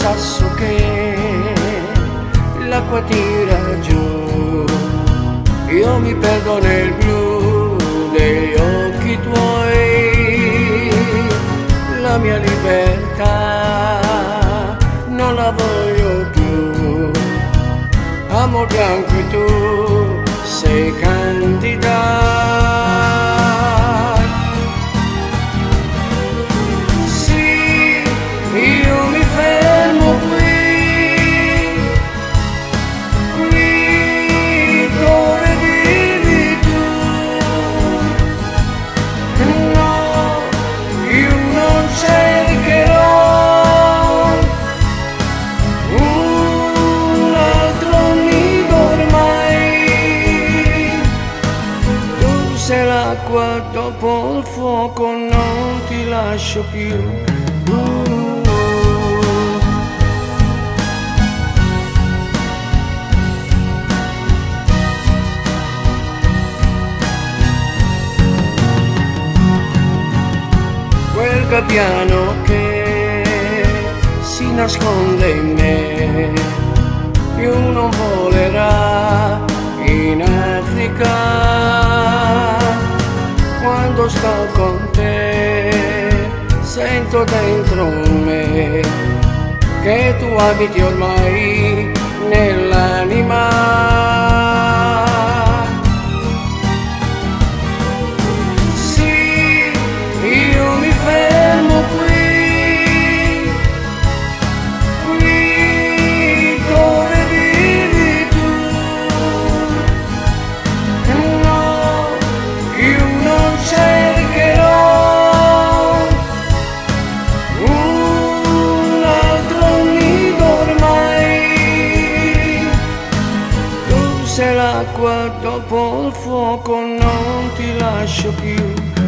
sasso che l'acqua tira giù. Io mi perdo nel blu degli occhi tuoi, la mia libertà non la voglio più. Amo bianco e tu sei caro. L'acqua dopo il fuoco non ti lascio più. Quel gabbiano che si nasconde in me, sto con te. Sento dentro me che tu abiti ormai nell'anima se l'acqua dopo il fuoco non ti lascio più